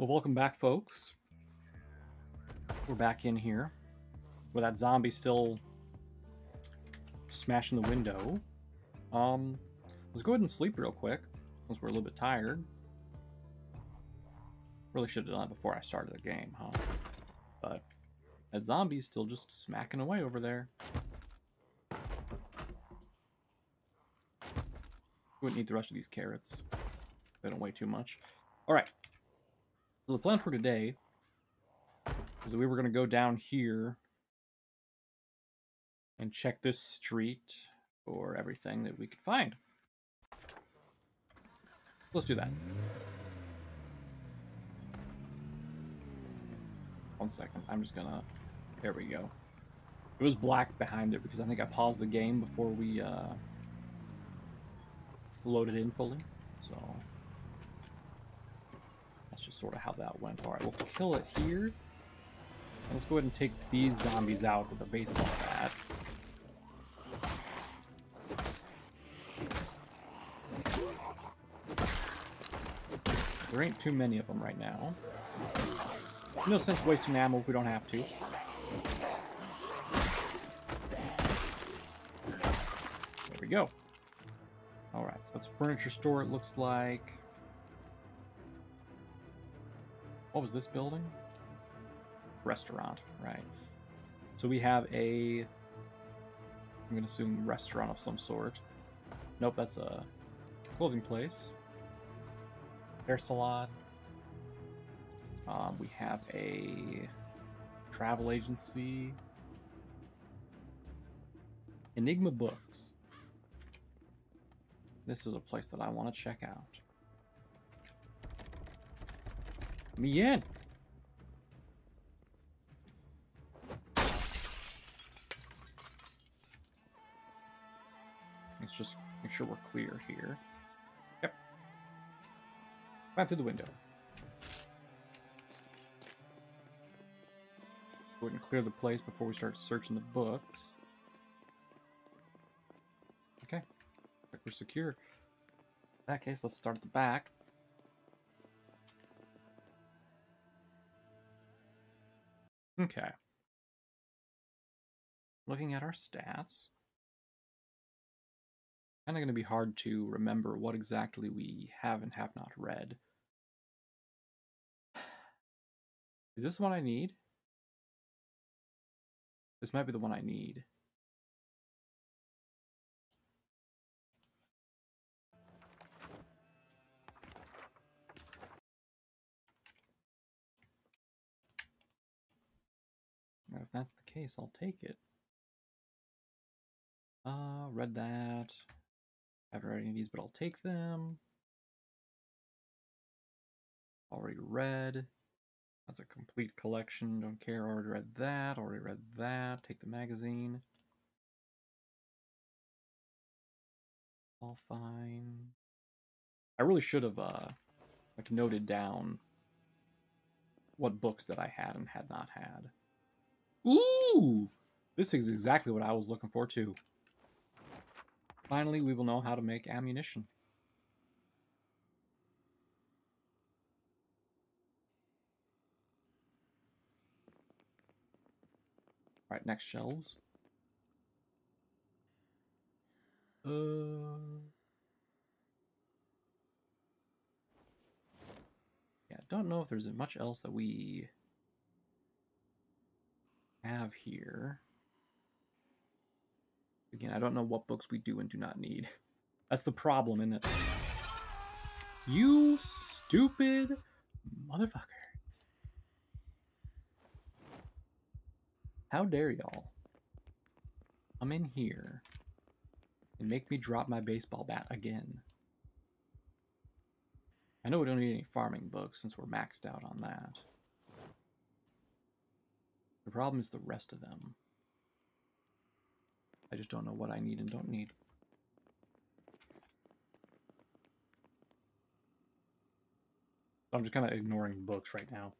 Well, welcome back, folks. We're back in here with that zombie still smashing the window. Um, let's go ahead and sleep real quick, since we're a little bit tired. Really should have done it before I started the game, huh? But that zombie's still just smacking away over there. Wouldn't need the rest of these carrots. They don't weigh too much. All right. So the plan for today is that we were going to go down here and check this street for everything that we could find. Let's do that. One second. I'm just gonna... There we go. It was black behind it because I think I paused the game before we uh, loaded in fully. So that's just sort of how that went. All right, we'll kill it here. Let's go ahead and take these zombies out with a baseball bat. There ain't too many of them right now. No sense wasting ammo if we don't have to. There we go. Alright, so that's a furniture store, it looks like. What was this building? Restaurant, right. So we have a... I'm going to assume restaurant of some sort. Nope, that's a clothing place. Hair salon. Um, we have a travel agency. Enigma Books. This is a place that I want to check out. Me in! Let's just make sure we're clear here. Yep. Back through the window. Go ahead and clear the place before we start searching the books. Okay. We're secure. In that case, let's start at the back. Okay. Looking at our stats. Kind of going to be hard to remember what exactly we have and have not read. Is this one I need? This might be the one I need. If that's the case, I'll take it. Uh, read that. I haven't read any of these, but I'll take them. Already read. That's a complete collection. Don't care. Already read that. Already read that. Take the magazine. All fine. I really should have uh like noted down what books that I had and had not had. Ooh! This is exactly what I was looking for too. Finally, we will know how to make ammunition. Right, next shelves. Uh... Yeah, I don't know if there's much else that we have here. Again, I don't know what books we do and do not need. That's the problem, isn't it? You stupid motherfucker. How dare y'all come in here and make me drop my baseball bat again? I know we don't need any farming books since we're maxed out on that. The problem is the rest of them. I just don't know what I need and don't need. I'm just kind of ignoring books right now.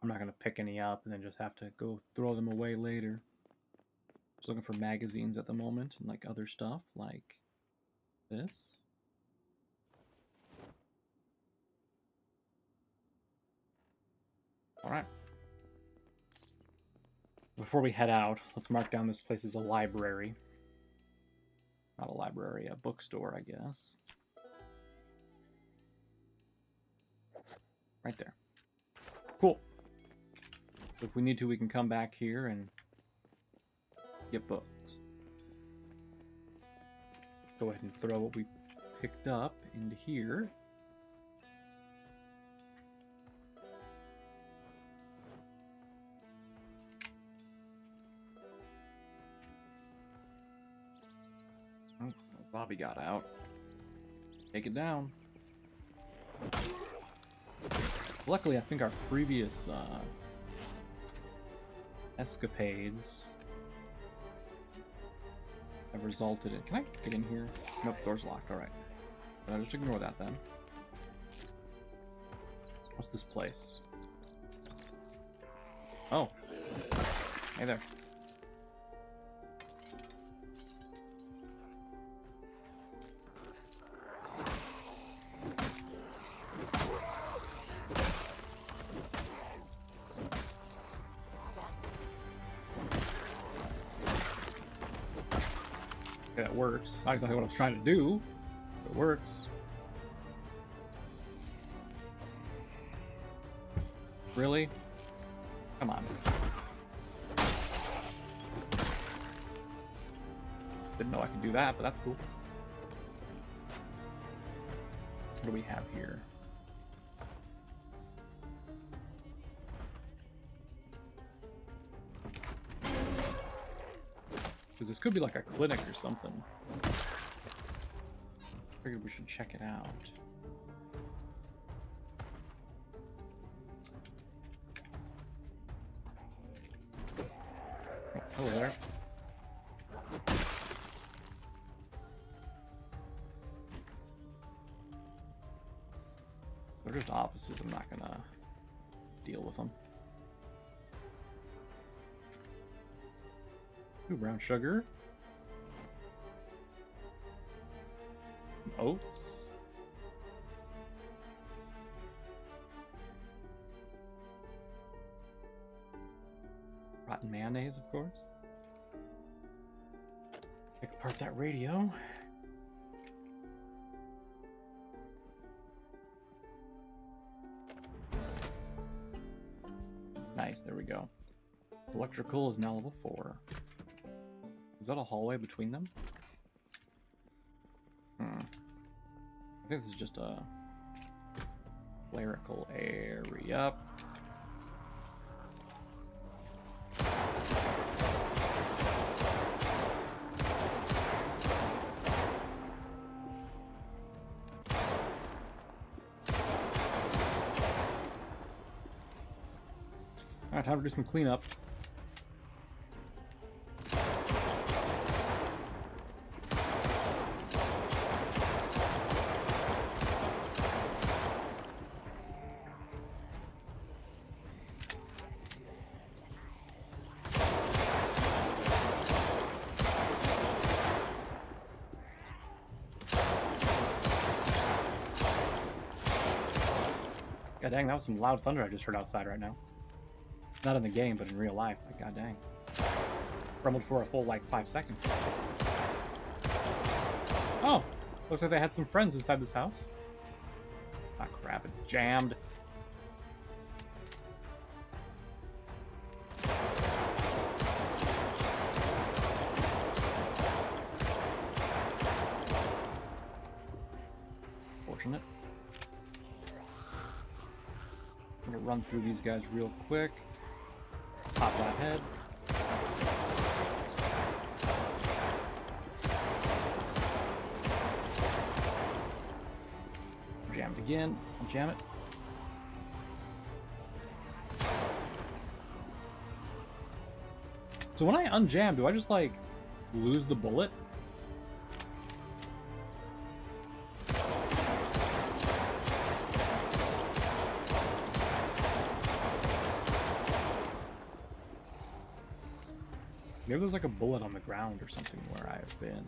I'm not going to pick any up and then just have to go throw them away later. Just looking for magazines at the moment and like other stuff like this. All right. Before we head out, let's mark down this place as a library. Not a library, a bookstore, I guess. Right there. Cool. So if we need to, we can come back here and get books. Let's go ahead and throw what we picked up into here. Bobby got out. Take it down. Luckily, I think our previous uh, escapades have resulted in... Can I get in here? Nope, door's locked. Alright. I'll just ignore that then. What's this place? Oh. Hey there. Not exactly what I was trying to do, but it works. Really? Come on. Didn't know I could do that, but that's cool. What do we have here? Because this could be like a clinic or something. Figured we should check it out. Oh, hello there. They're just offices. I'm not gonna deal with them. Ooh, brown sugar. Oats. Rotten mayonnaise, of course. Pick apart that radio. Nice, there we go. Electrical is now level 4. Is that a hallway between them? I think this is just a clerical area. Alright, time to do some cleanup. Was some loud thunder I just heard outside right now. Not in the game, but in real life. Like, god dang. Rumbled for a full, like, five seconds. Oh! Looks like they had some friends inside this house. Ah, crap, it's jammed. Through these guys real quick. Pop that head. Jam it again. Jam it. So when I unjam, do I just like lose the bullet? Maybe there's like a bullet on the ground or something where I've been.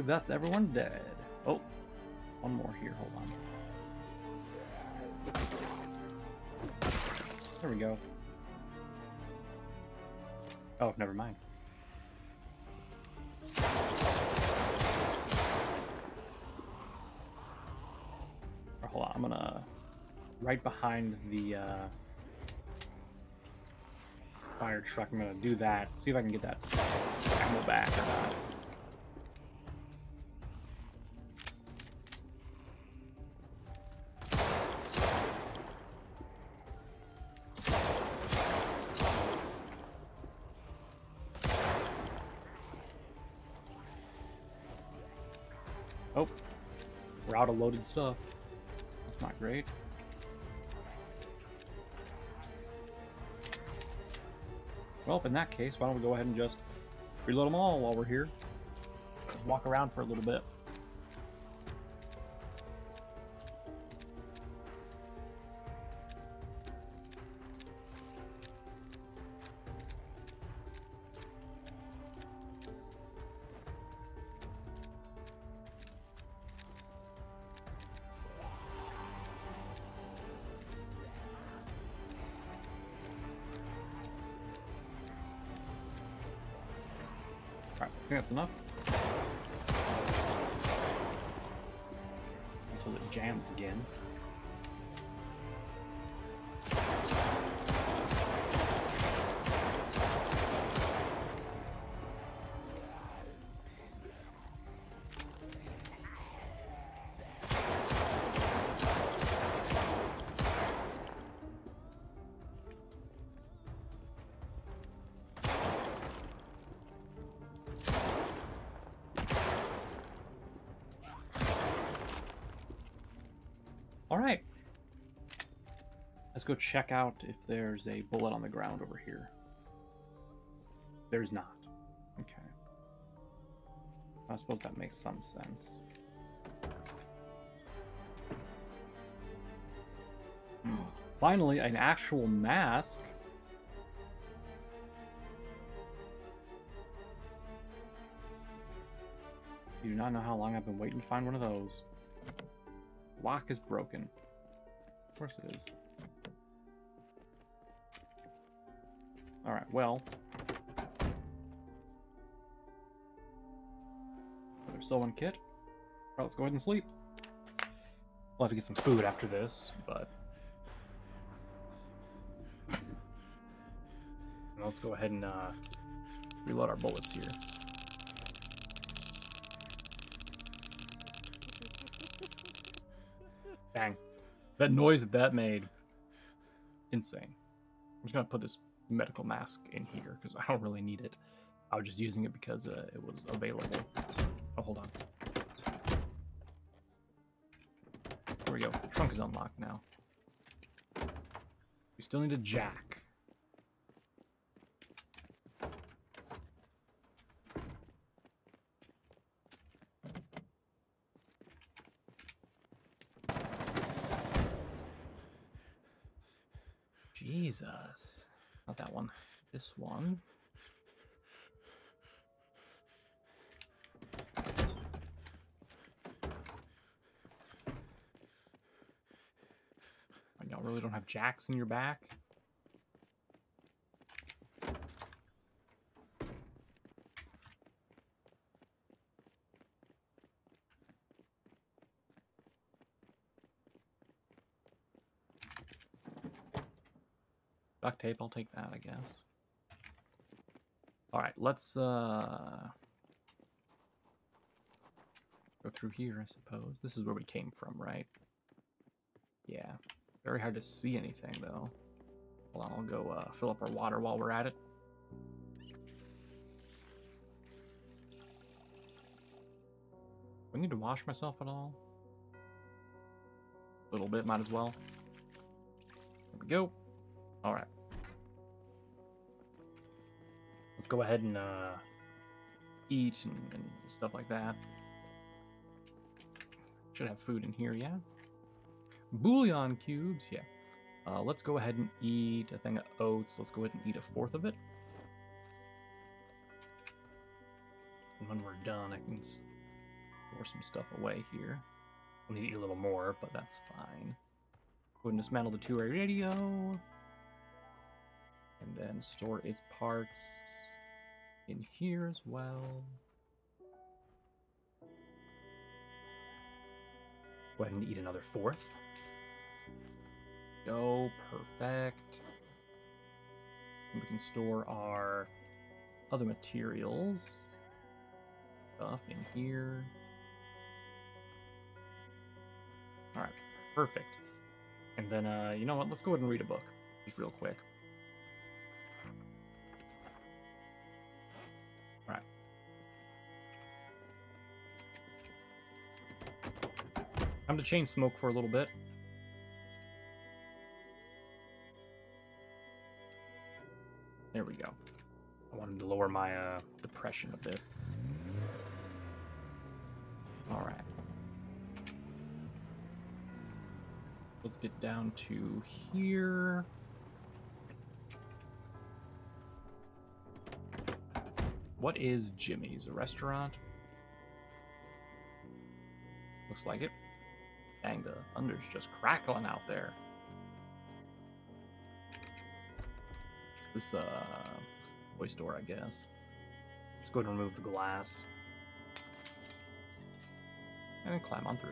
Believe that's everyone dead? Oh, one more here. Hold on. There we go. Oh, never mind. Hold on, I'm gonna right behind the uh, fire truck. I'm gonna do that. See if I can get that ammo back or not. Loaded stuff. That's not great. Well, in that case, why don't we go ahead and just reload them all while we're here? Just walk around for a little bit. That's enough. Until it jams again. Let's go check out if there's a bullet on the ground over here. There's not. Okay. I suppose that makes some sense. Finally, an actual mask. You do not know how long I've been waiting to find one of those. Lock is broken. Of course it is. Alright, well. Another sewing kit. Let's go ahead and sleep. We'll have to get some food after this, but... And let's go ahead and uh, reload our bullets here. Bang. That noise that that made. Insane. I'm just to put this medical mask in here because I don't really need it. I was just using it because uh, it was available. Oh, hold on. There we go. The trunk is unlocked now. We still need a jack. Jesus. Not that one. This one. Y'all really don't have jacks in your back? Duct tape, I'll take that, I guess. Alright, let's uh go through here, I suppose. This is where we came from, right? Yeah. Very hard to see anything though. Hold on, I'll go uh, fill up our water while we're at it. Do I need to wash myself at all? A little bit, might as well. There we go. All right. Let's go ahead and uh, Eat and, and stuff like that. Should have food in here, yeah. Bouillon cubes, yeah. Uh, let's go ahead and eat a thing of oats. Let's go ahead and eat a fourth of it. And when we're done, I can store some stuff away here. we'll need to eat a little more, but but that's fine. Go ahead and dismantle the two-way radio. And then store its parts in here as well. go ahead and eat another fourth. Go, perfect. And we can store our other materials stuff in here. All right, perfect. And then, uh, you know what? Let's go ahead and read a book, just real quick. Time to chain smoke for a little bit. There we go. I wanted to lower my uh, Depression a bit. All right. Let's get down to here. What is Jimmy's? A restaurant? Looks like it. Dang, the thunder's just crackling out there. Is this uh toy store, I guess? Let's go ahead and remove the glass. And climb on through.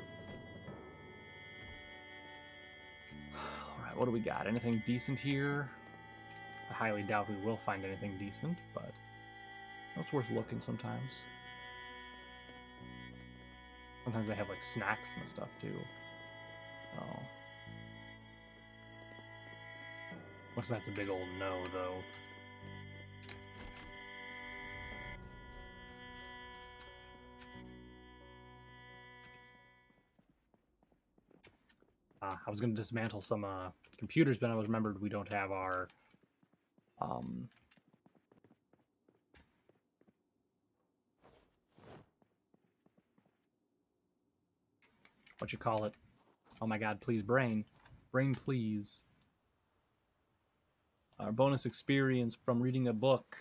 Alright, what do we got? Anything decent here? I highly doubt we will find anything decent, but It's worth looking sometimes. Sometimes they have like snacks and stuff too. Oh. Looks that's a big old no, though. Uh, I was going to dismantle some uh, computers, but I was remembered we don't have our Um what you call it. Oh my god, please, brain. Brain, please. Our bonus experience from reading a book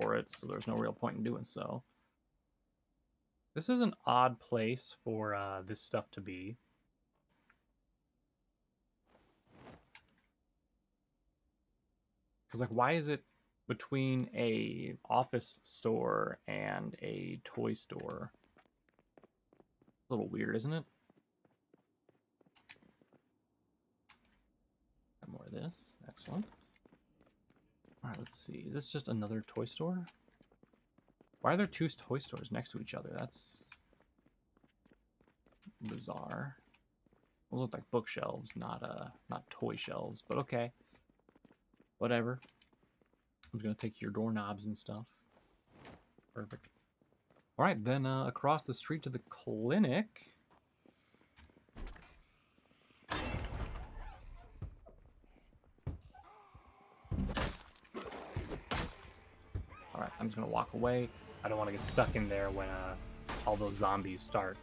for it, so there's no real point in doing so. This is an odd place for uh, this stuff to be. Because, like, why is it between a office store and a toy store? Little weird, isn't it? More of this. Excellent. All right, let's see. Is this just another toy store? Why are there two toy stores next to each other? That's bizarre. Those look like bookshelves, not uh, not toy shelves. But okay, whatever. I'm gonna take your doorknobs and stuff. Perfect. All right, then uh, across the street to the clinic. All right, I'm just gonna walk away. I don't want to get stuck in there when uh, all those zombies start.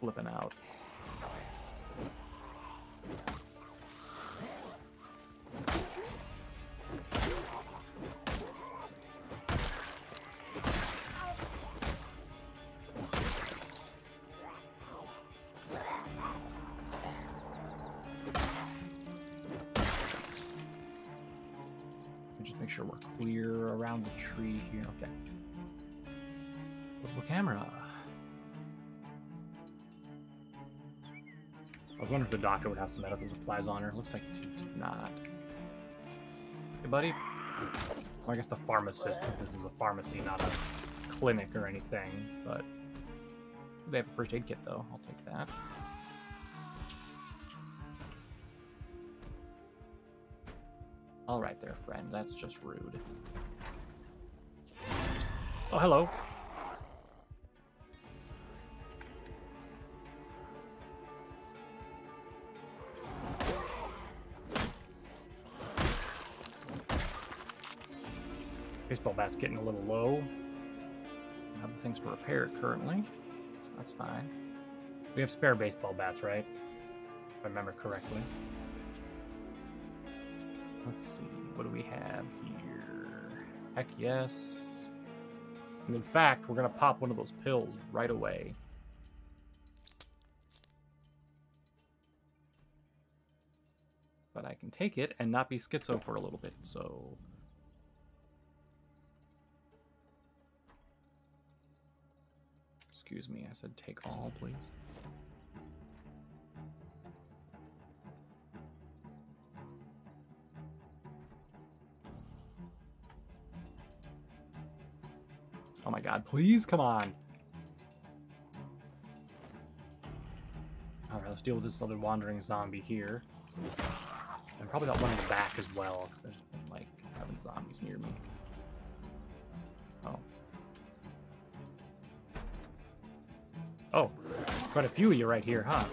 flipping out. was wondering if the doctor would have some medical supplies on her. Looks like she did not. Hey, buddy. Well, I guess the pharmacist, since this is a pharmacy, not a clinic or anything, but they have a first aid kit, though. I'll take that. All right there, friend. That's just rude. Oh, hello. Baseball bat's getting a little low. I Have the things to repair it currently. That's fine. We have spare baseball bats, right? If I remember correctly. Let's see. What do we have here? Heck yes. And in fact, we're to pop one of those pills right away. But I can take it and not be schizo for a little bit, so... Excuse me, I said take all, please. Oh my god, please, come on. Alright, let's deal with this other wandering zombie here. And probably got one in the back as well, because I just don't like having zombies near me. Oh, quite a few of you right here, huh?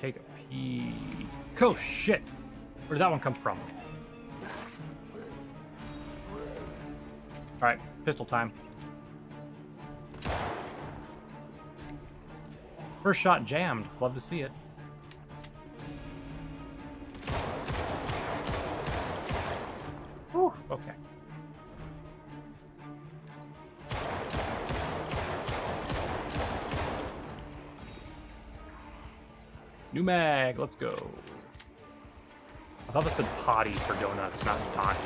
take a peek. Oh shit! Where did that one come from? Alright, pistol time. First shot jammed. Love to see it. Whew, okay. New mag, let's go. I thought this said potty for donuts, not donkey.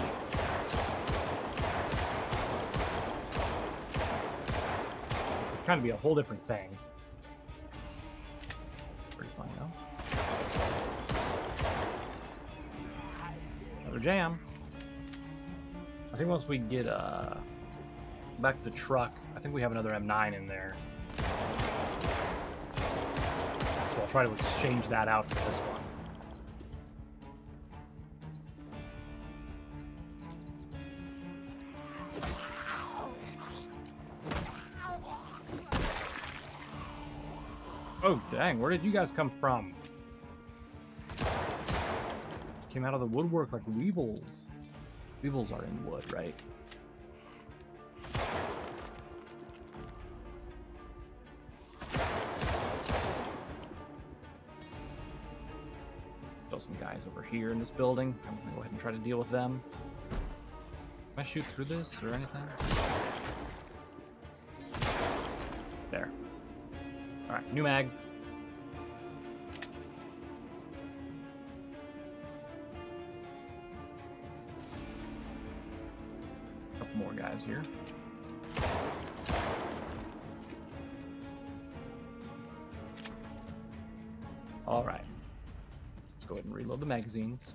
It's trying to be a whole different thing. Jam. I think once we get uh back to the truck, I think we have another M9 in there. So I'll try to exchange that out for this one. Oh, dang, where did you guys come from? Came out of the woodwork like weevils. Weevils are in wood, right? Still some guys over here in this building. I'm gonna go ahead and try to deal with them. Can I shoot through this or anything? There. Alright, new mag. Guys here. Alright. Let's go ahead and reload the magazines.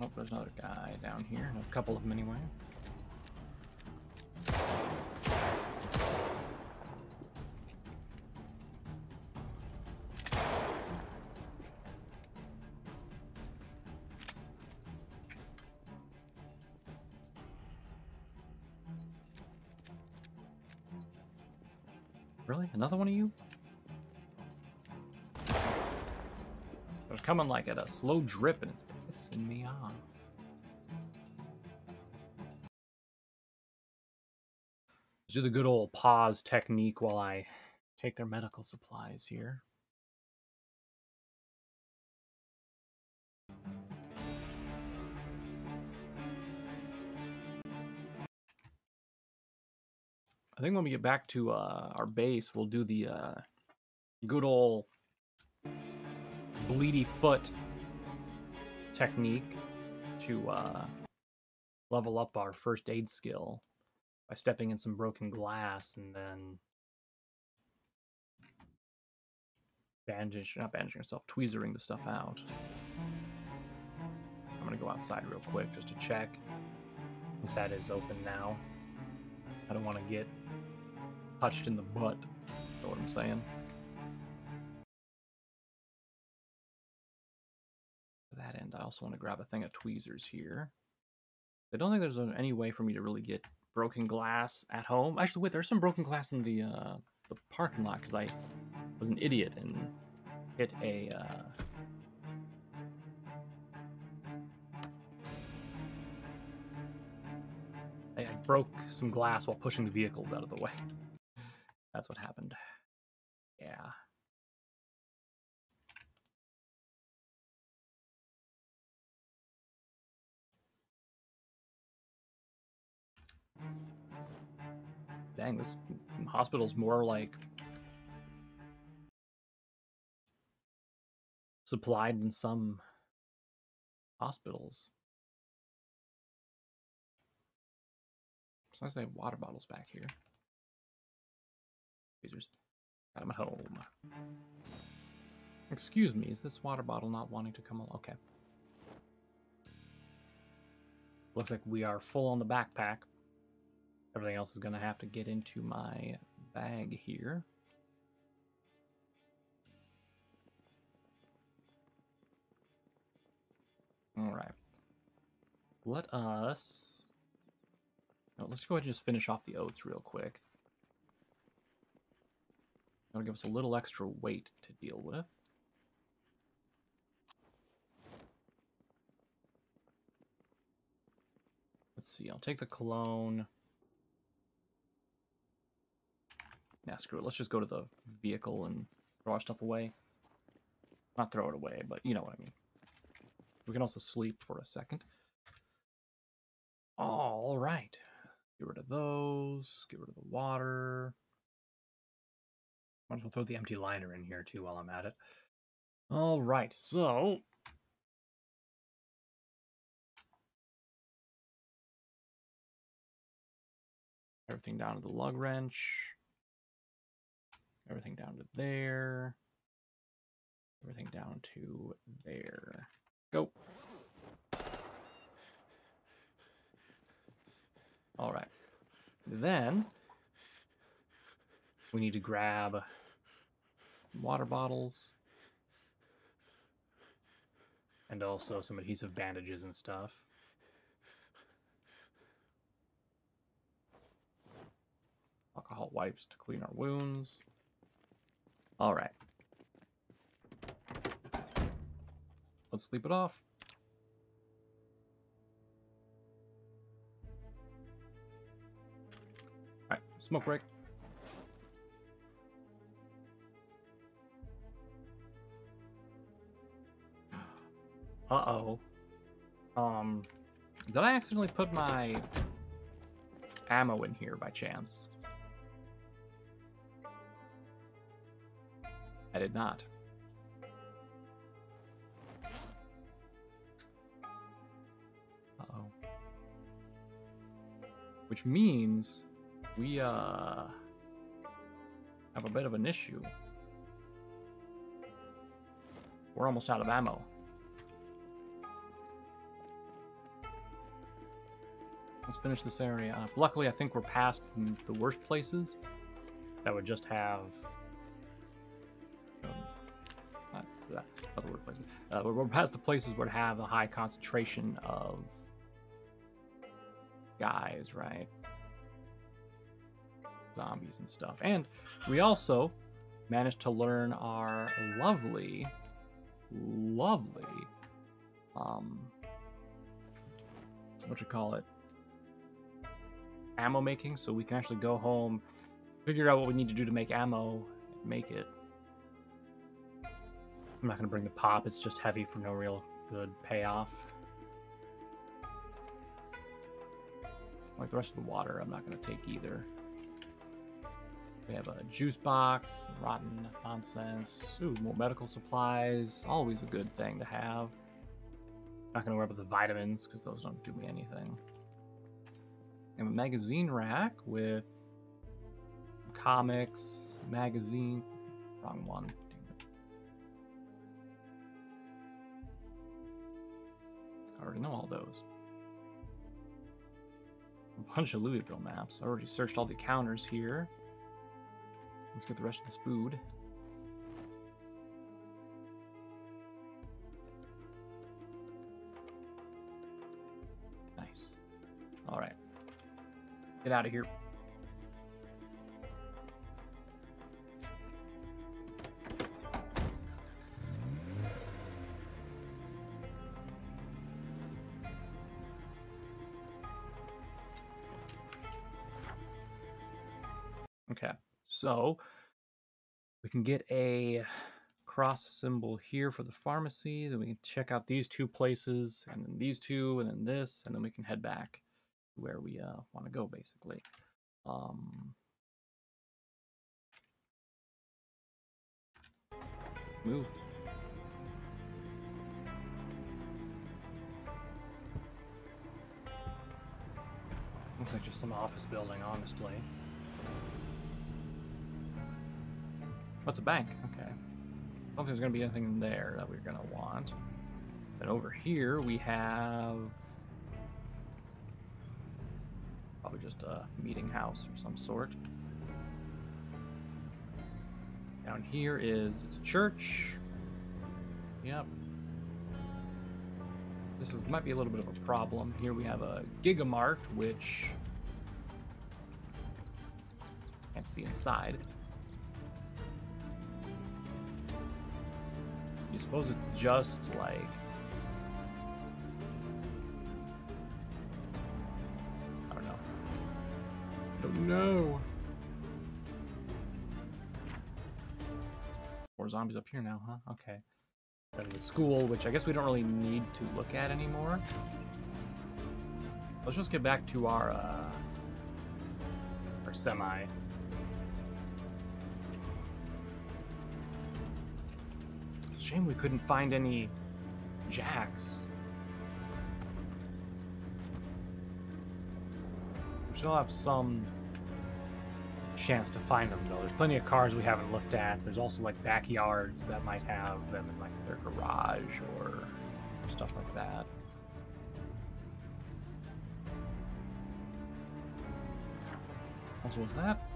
Oh, there's another guy down here. A couple of them anyway. Really? Another one of you? They're coming like at a slow drip and it's pissing me off. do the good old pause technique while I take their medical supplies here. I think when we get back to uh, our base, we'll do the uh, good old bleedy foot technique to uh, level up our first aid skill. by stepping in some broken glass and then bandage, not bandaging yourself, tweezering the stuff out. I'm gonna go outside real quick just to check, because that is open now. I don't want to get touched in the butt. Know what I'm saying? To that end, I also want to grab a thing of tweezers here. I don't think there's any way for me to really get broken glass at home. Actually, wait, there's some broken glass in the uh, the parking lot because I was an idiot and hit a. Uh, I I broke some glass while pushing the vehicles out of the way. That's what happened. Yeah. Dang, this hospital's more like supplied in some hospitals. Sometimes they have water bottles back here. Home. Excuse me, is this water bottle not wanting to come along? Okay. Looks like we are full on the backpack. Everything else is going to have to get into my bag here. All right. Let us. No, let's go ahead and just finish off the oats real quick. That'll give us a little extra weight to deal with. Let's see, I'll take the cologne. Nah, screw it. Let's just go to the vehicle and throw our stuff away. Not throw it away, but you know what I mean. We can also sleep for a second. All right. Get rid of those. Get rid of the water. Might as well throw the empty liner in here too while I'm at it. All right, so everything down to the lug wrench. Everything down to there. Everything down to there. Go. All right. Then we need to grab water bottles and also some adhesive bandages and stuff. Alcohol wipes to clean our wounds. All right. Let's sleep it off. All right, smoke break. Uh-oh. Um, did I accidentally put my ammo in here by chance? I did not. Uh-oh. Which means we, uh, have a bit of an issue. We're almost out of ammo. Let's finish this area up. Luckily, I think we're past the worst places that would just have. Um, not that, other word places. Uh, we're past the places where it have a high concentration of guys, right? Zombies and stuff. And we also managed to learn our lovely, lovely, um, what you call it? Ammo making, so we can actually go home, figure out what we need to do to make ammo, make it. I'm not going to bring the pop, it's just heavy for no real good payoff. Like the rest of the water, I'm not going to take either. We have a juice box, rotten nonsense. Ooh, more medical supplies. Always a good thing to have. Not going to worry about the vitamins, because those don't do me anything. A magazine rack with comics, magazine. Wrong one. I already know all those. A bunch of Louisville maps. I already searched all the counters here. Let's get the rest of this food. Get out of here. Okay, so we can get a cross symbol here for the pharmacy. Then we can check out these two places, and then these two, and then this, and then we can head back where we uh, want to go, basically. Um, move. Looks like just some office building, honestly. What's a bank? Okay. I don't think there's going to be anything there that we're going to want. Then over here we have probably just a meeting house of some sort. Down here is it's a church. Yep. This is might be a little bit of a problem. Here we have a Gigamart, which can't see inside. You suppose it's just like Don't know. More zombies up here now, huh? Okay. Then the school, which I guess we don't really need to look at anymore. Let's just get back to our uh, Or semi. It's a shame we couldn't find any jacks. Still have some Chance to find them though. There's plenty of cars we haven't looked at. There's also like backyards that might have them in like their garage or stuff like that. Also, was that?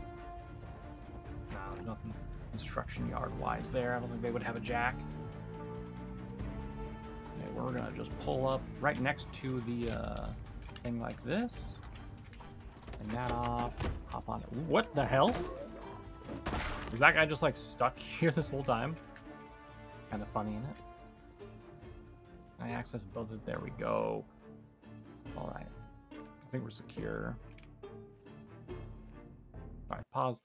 No, there's nothing construction yard wise there. I don't think they would have a jack. Okay, we're gonna just pull up right next to the uh, thing like this. And that off. Hop on it. What the hell? Is that guy just like stuck here this whole time? Kind of funny, isn't it? I access both of there we go. Alright. I think we're secure. Alright, pause.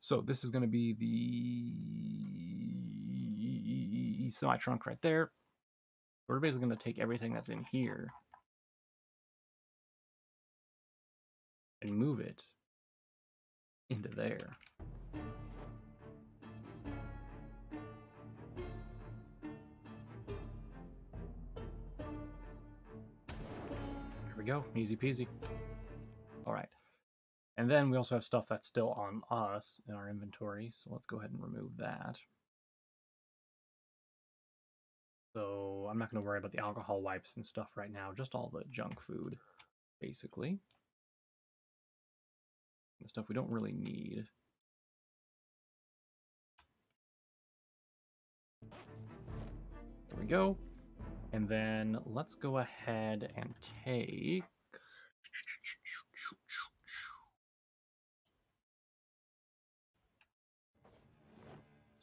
So this is gonna be the semi trunk right there. We're basically gonna take everything that's in here and move it into there. There we go, easy peasy. All right. And then we also have stuff that's still on us in our inventory, so let's go ahead and remove that. So I'm not going to worry about the alcohol wipes and stuff right now, just all the junk food, basically. The stuff we don't really need. There we go. And then let's go ahead and take...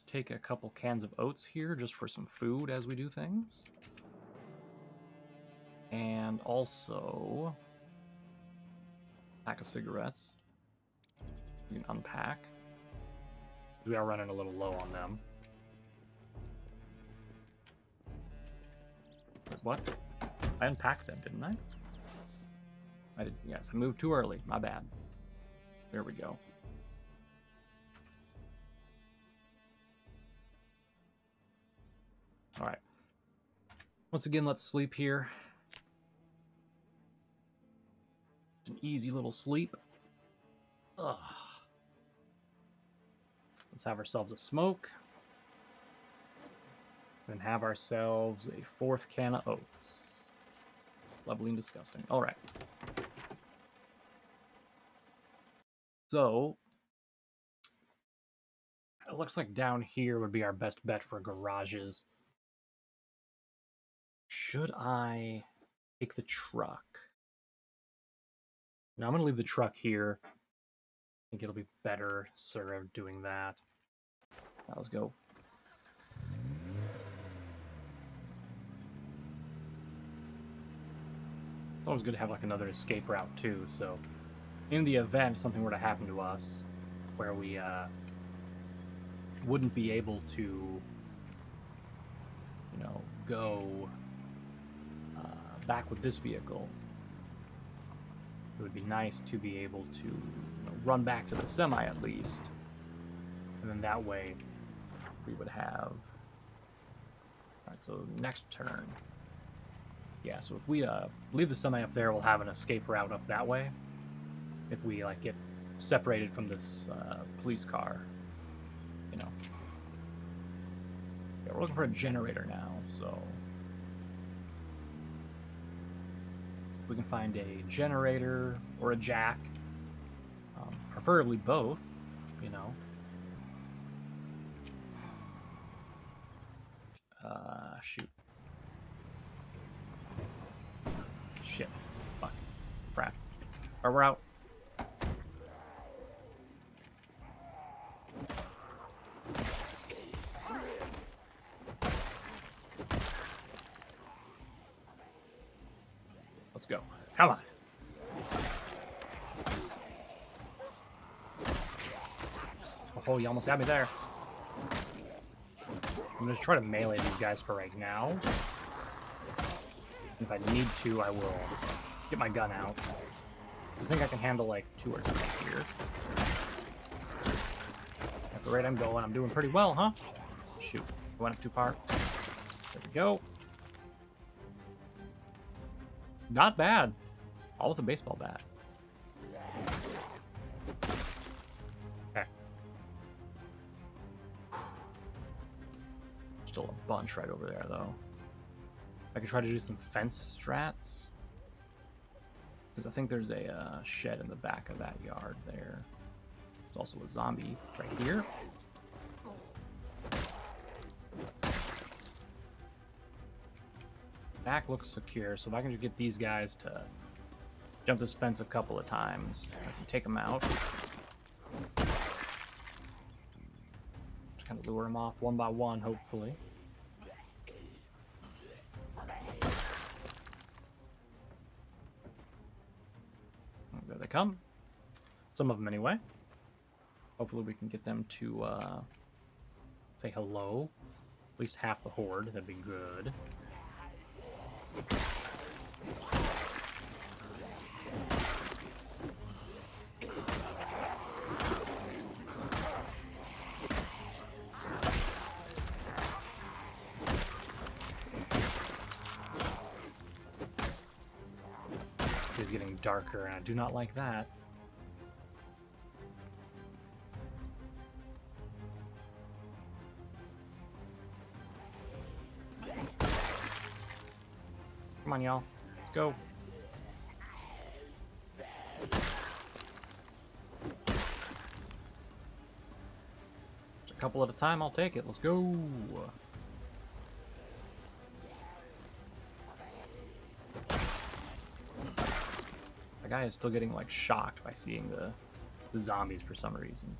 Take a couple cans of oats here just for some food as we do things. And also pack of cigarettes. You can unpack. we are running a little low on them. Wait, what? I unpacked them, didn't I? I did. Yes, I moved too early. My bad. There we go. All right. Once again, let's sleep here. An easy little sleep. Ugh. Let's have ourselves a smoke. And have ourselves a fourth can of oats. Lovely and disgusting. All right. So, it looks like down here would be our best bet for garages. Should I take the truck? Now I'm going to leave the truck here. Think it'll be better served doing that. Let's go. It's always good to have like another escape route too, so in the event something were to happen to us where we uh, wouldn't be able to you know go uh, back with this vehicle it would be nice to be able to run back to the semi at least. And then that way we would have all right so next turn. Yeah so if we uh, leave the semi up there we'll have an escape route up that way. If we like get separated from this uh, police car you know. Yeah, we're looking for a generator now so. We can find a generator or a jack preferably both you know. Uh shoot. Shit. Fuck. Crap. Alright, we're out? Let's go. Come on. Oh, you almost had me there. I'm gonna try to melee these guys for right now. If I need to, I will get my gun out. I think I can handle like two or three here. At the rate I'm going, I'm doing pretty well, huh? Shoot, I went up too far. There we go. Not bad. All with a baseball bat. Still a bunch right over there, though. I could try to do some fence strats. Because I think there's a uh, shed in the back of that yard there. There's also a zombie right here. Back looks secure, so if I can just get these guys to jump this fence a couple of times, I can take them out. Just kind of lure them off one by one, hopefully. There they come. Some of them anyway. Hopefully we can get them to uh, say hello. At least half the horde, that'd be good. It is getting darker, and I do not like that. Come on, y'all. Let's go. A couple at a time, I'll take it. Let's go. The guy is still getting like shocked by seeing the, the zombies for some reason.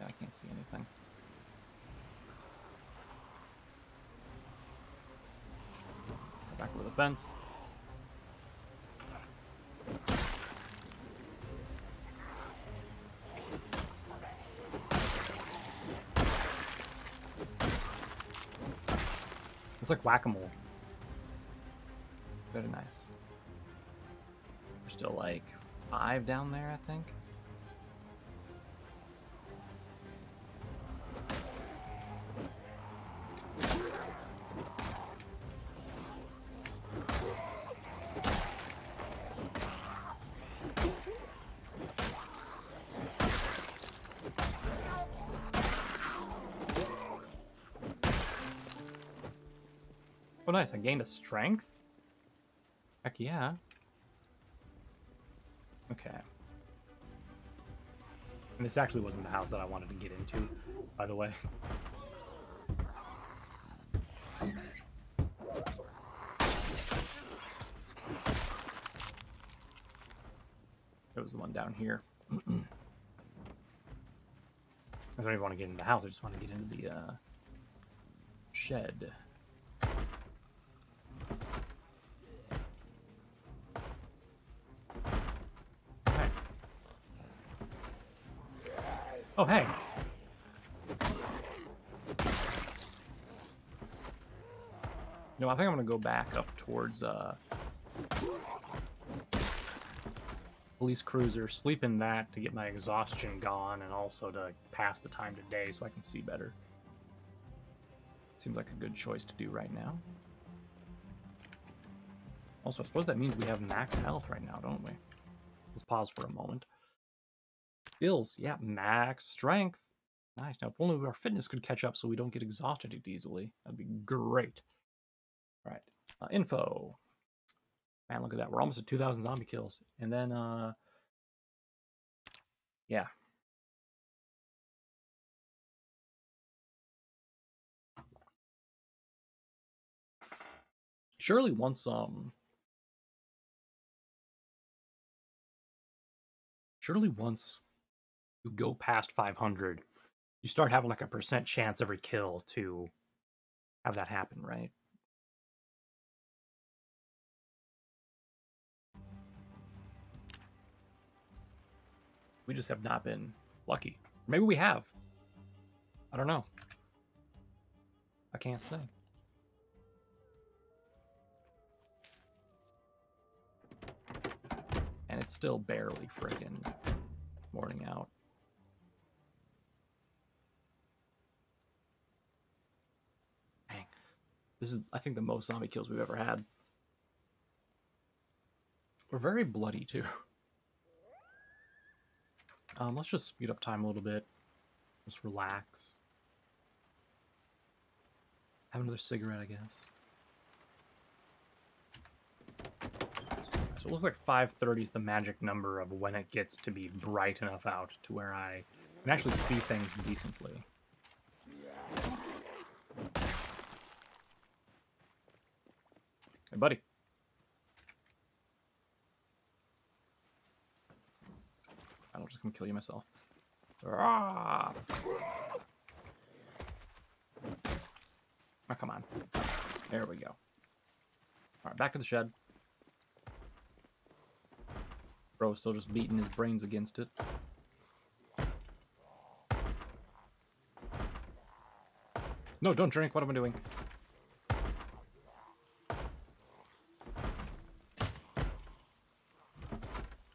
I can't see anything. Back over the fence. It's like whack-a-mole. Very nice. There's still like five down there, I think. Oh, nice. I gained a strength? Heck yeah. Okay. And this actually wasn't the house that I wanted to get into, by the way. It was the one down here. I don't even want to get into the house, I just want to get into the uh, shed. Oh, hey. No, I think I'm gonna go back up towards uh police cruiser, sleep in that to get my exhaustion gone and also to pass the time today so I can see better. Seems like a good choice to do right now. Also, I suppose that means we have max health right now, don't we? Let's pause for a moment. Skills, yeah, max strength. Nice. Now, if only our fitness could catch up so we don't get exhausted easily. That'd be great. All right. Uh, info. Man, look at that. We're almost at 2,000 zombie kills. And then, uh, yeah. Surely once, um, surely once you go past 500, you start having like a percent chance every kill to have that happen, right? We just have not been lucky. Maybe we have. I don't know. I can't say. And it's still barely frickin' morning out. Dang. This is, I think, the most zombie kills we've ever had. We're very bloody, too. Um, let's just speed up time a little bit. Just relax. Have another cigarette, I guess. So it looks like 5.30 is the magic number of when it gets to be bright enough out to where I can actually see things decently. Hey, buddy. I don't just gonna kill you myself. Ah! Oh, come on. There we go. Alright, back to the shed. Bro's still just beating his brains against it. No, don't drink. What am I doing?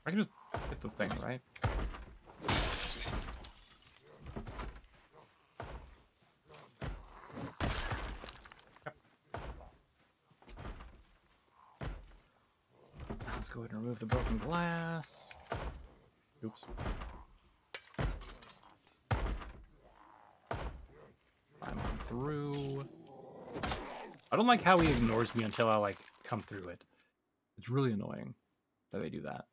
I can just hit the thing, right? Yep. Let's go ahead and remove the broken glass. Oops. I'm on through. I don't like how he ignores me until I like come through it. It's really annoying that they do that.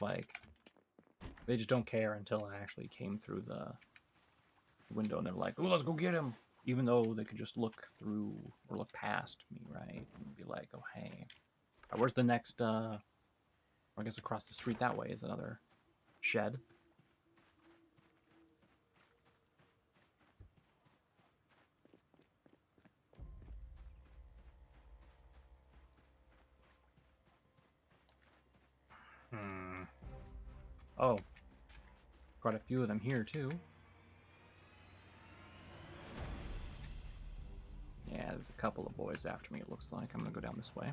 Like they just don't care until I actually came through the window and they're like, "Oh, let's go get him," even though they could just look through or look past me, right, and be like, "Oh, hey, uh, where's the next?" uh I guess across the street that way is another shed. Hmm. Oh. Quite a few of them here, too. Yeah, there's a couple of boys after me, it looks like. I'm gonna go down this way.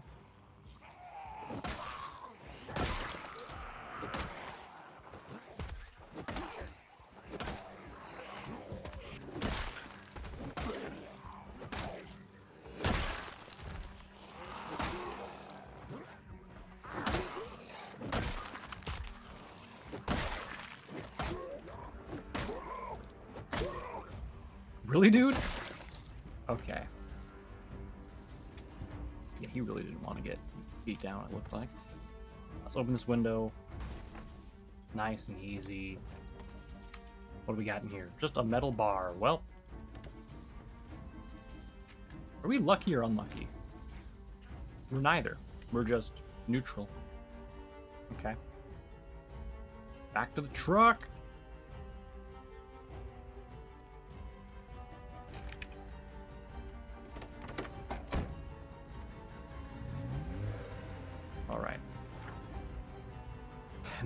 Really, dude? Okay. Yeah, he really didn't want to get beat down, it looked like. Let's open this window. Nice and easy. What do we got in here? Just a metal bar. Well. Are we lucky or unlucky? We're neither. We're just neutral. Okay. Back to the truck.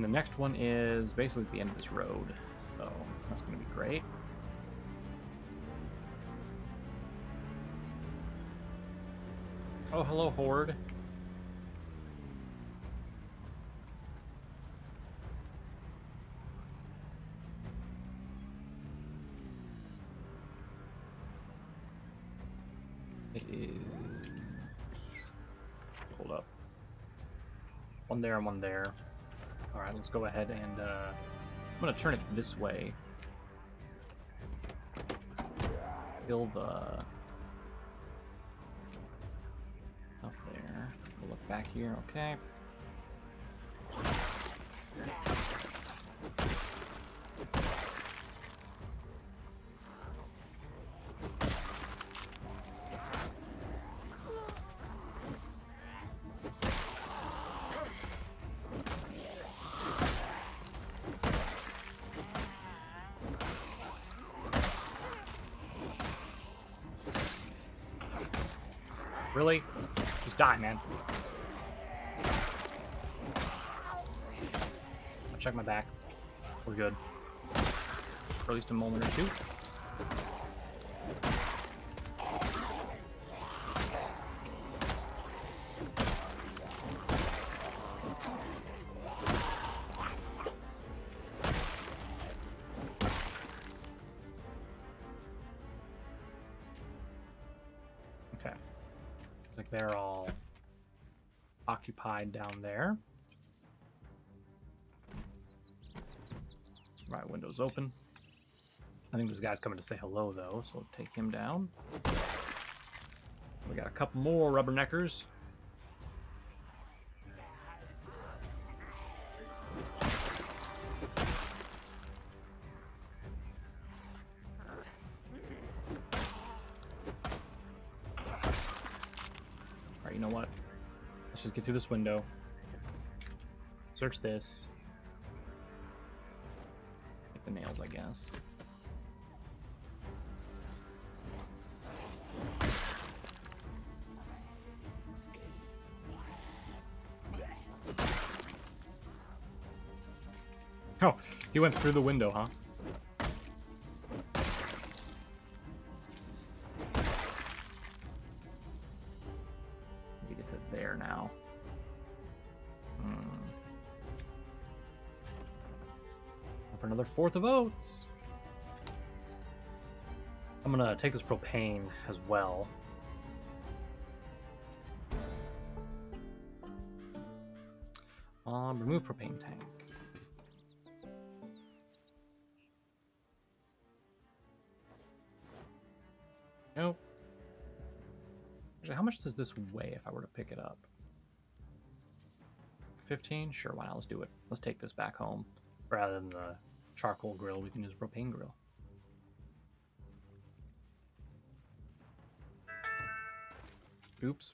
Next one is basically at the end of this road. So that's going to be great. Oh, hello, Horde. It is. Hold up. One there and one there. Let's go ahead and. Uh, I'm to turn it this way. Build the. Up there. We'll look back here, okay. Die, man. I'll check my back. We're good. For at least a moment or two. Like they're all occupied down there. Right, window's open. I think this guy's coming to say hello, though, so let's take him down. We got a couple more rubberneckers. Get through this window. Search this. Take the nails, I guess. Oh, he went through the window, huh? Another of oats. I'm gonna take this propane as well. Um, remove propane tank. Nope. Actually, how much does this weigh if I were to pick it up? 15? Sure, why not? Let's do it. Let's take this back home. Rather than the charcoal grill, we can use a propane grill. Oops.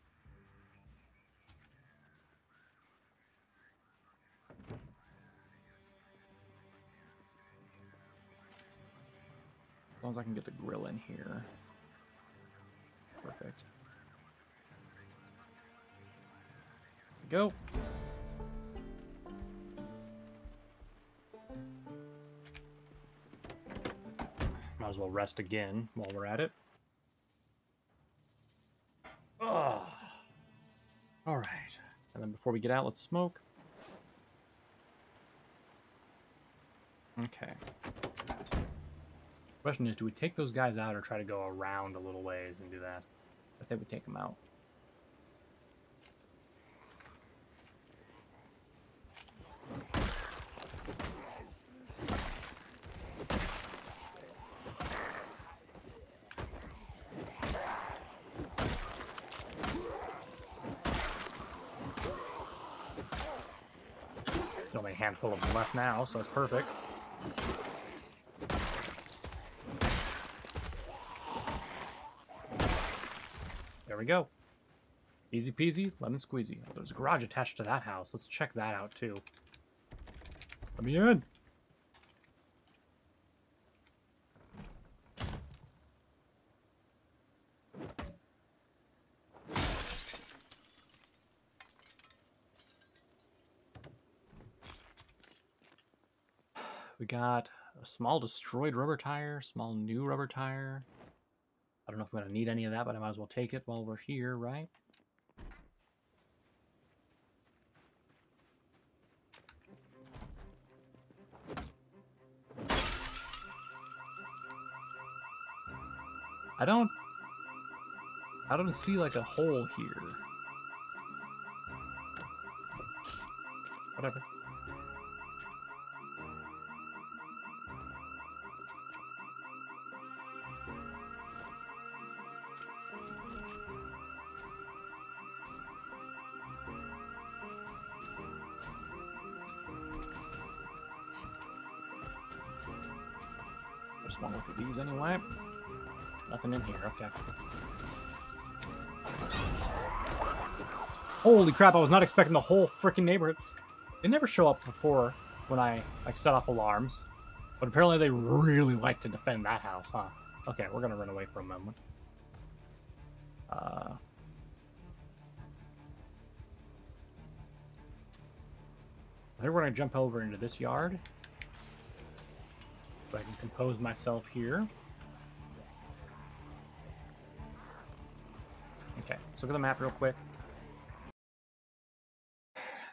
As long as I can get the grill in here. Perfect. Go. Might as well rest again while we're at it. Oh. All right. And then before we get out, let's smoke. Okay. Question is, do we take those guys out or try to go around a little ways and do that? I think we take them out. There's only a handful of them left now, so that's perfect. There we go. Easy peasy, lemon squeezy. There's a garage attached to that house. Let's check that out too. Let me in. Got a small destroyed rubber tire, small new rubber tire. I don't know if I'm going to need any of that, but I might as well take it while we're here, right? I don't... I don't see, like, a hole here. Whatever. I just want to look at these anyway. Nothing okay. Holy crap, I was not expecting the whole freaking neighborhood. They never show up before when I like set off alarms. But apparently they really like to defend that house, huh? Okay, we're gonna run away for a moment. Uh, I think we're gonna jump over into this yard. So I can compose myself here. Let's look at the map real quick.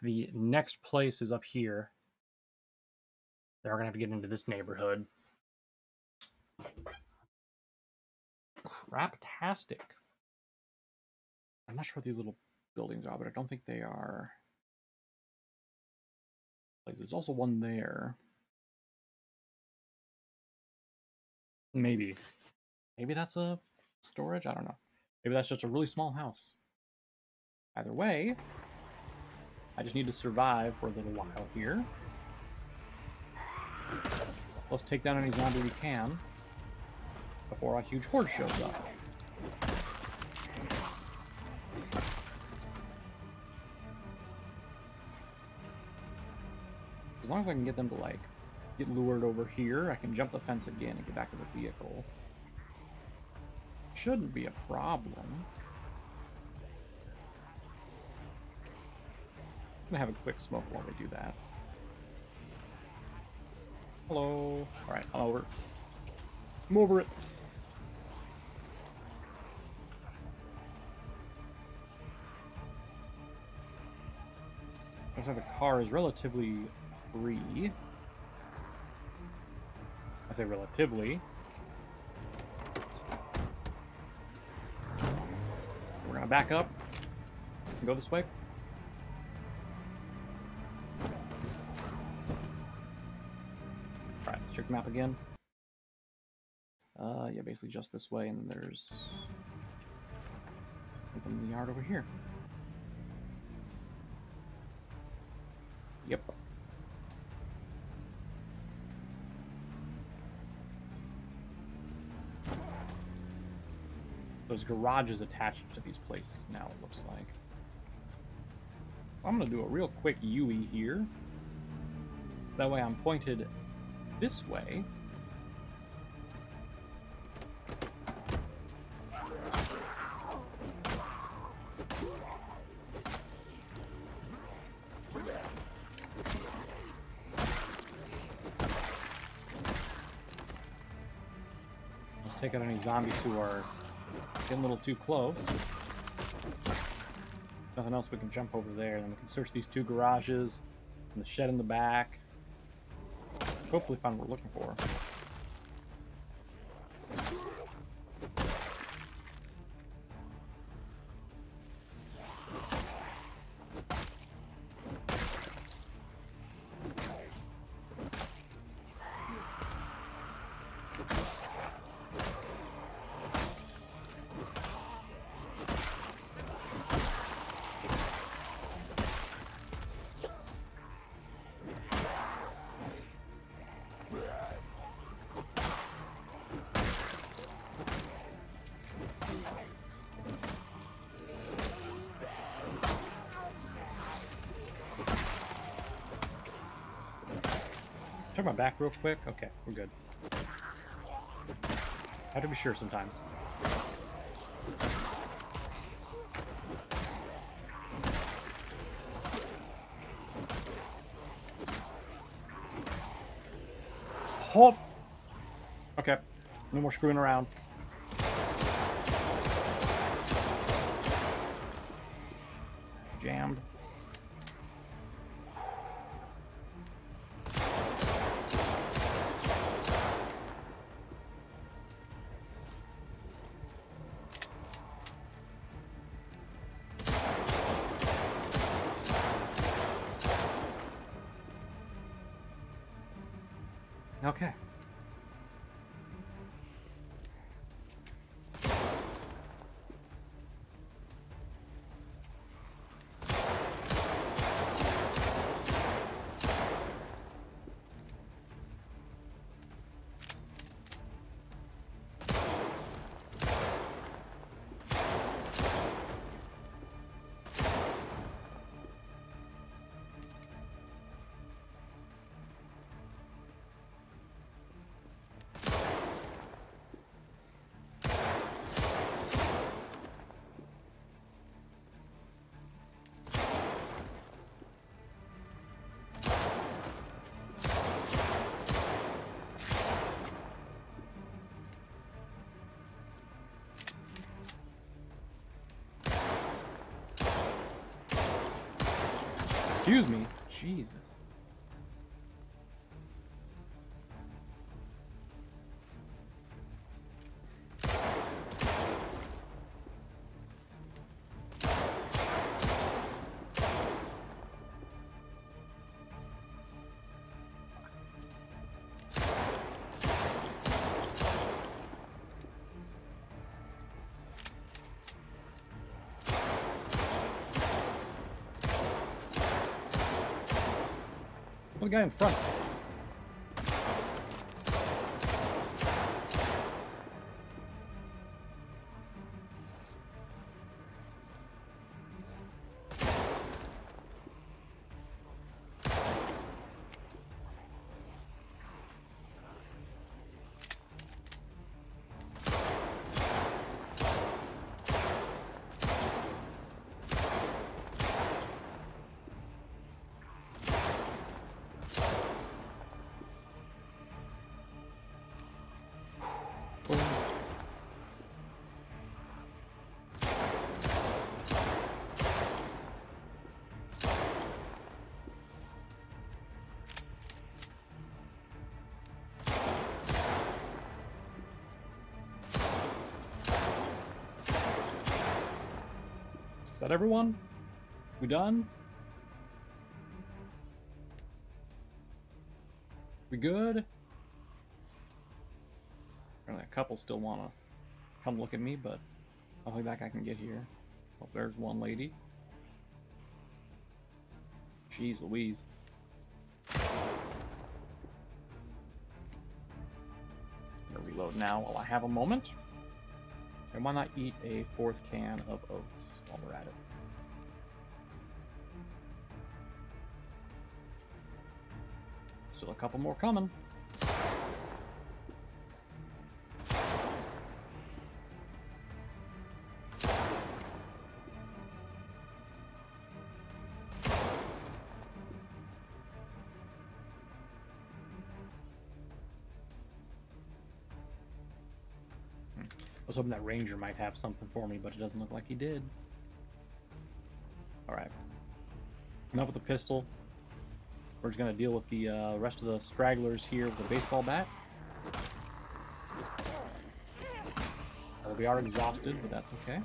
The next place is up here. Then we're gonna have to get into this neighborhood. Craptastic. I'm not sure what these little buildings are, but I don't think they are. Like, there's also one there. Maybe. Maybe that's a storage. I don't know. Maybe that's just a really small house. Either way, I just need to survive for a little while here. Let's take down any zombie we can before a huge horde shows up. As long as I can get them to like get lured over here, I can jump the fence again and get back to the vehicle. Shouldn't be a problem. I'm gonna have a quick smoke while we do that. Hello. Alright, I'm over. I'm over it. Looks like the car is relatively free. I say relatively. We're gonna back up and go this way. Alright, let's check the map again. Uh, yeah, basically just this way, and there's something in the yard over here. Yep. There's garages attached to these places now, it looks like. I'm gonna do a real quick UE here. That way I'm pointed this way. Take out any zombies who are getting a little too close. Nothing else we can jump over there. Then we can search these two garages and the shed in the back. Hopefully find what we're looking for. Check my back real quick. Okay, we're good. Have to be sure sometimes. Hold. Okay, no more screwing around. Excuse me. Jesus. The guy in front. That everyone? We done? We good? Apparently a couple still want to come look at me, but I don't that guy can get here. Oh, there's one lady. Jeez Louise. I'm gonna reload now while I have a moment. And why not eat a fourth can of oats while we're at it? Still a couple more coming. Was hoping that ranger might have something for me, but it doesn't look like he did. All right. Enough with the pistol. We're just gonna deal with the uh, rest of the stragglers here with the baseball bat. We are exhausted, but that's okay.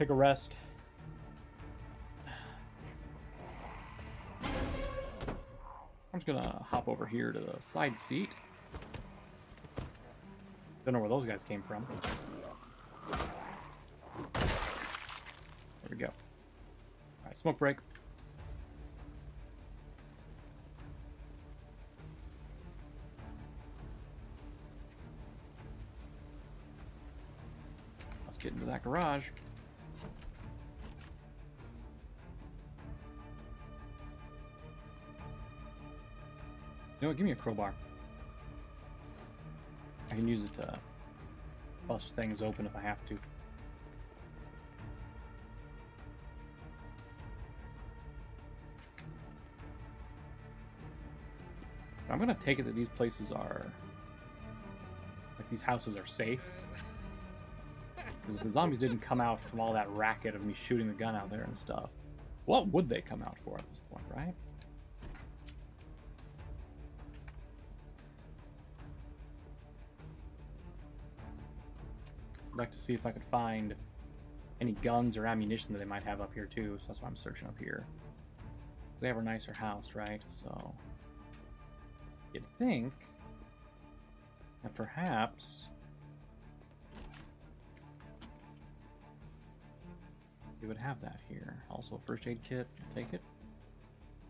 take a rest. I'm just gonna hop over here to the side seat. Don't know where those guys came from. There we go. Alright, smoke break. Let's get into that garage. Know what? Give me a crowbar. I can use it to bust things open if I have to. I'm gonna take it that these places are like these houses are safe. Because if the zombies didn't come out from all that racket of me shooting the gun out there and stuff, what would they come out for at this point, right? Like to see if I could find any guns or ammunition that they might have up here too, so that's why I'm searching up here. They have a nicer house, right? So you'd think that perhaps we would have that here. Also, a first aid kit, take it.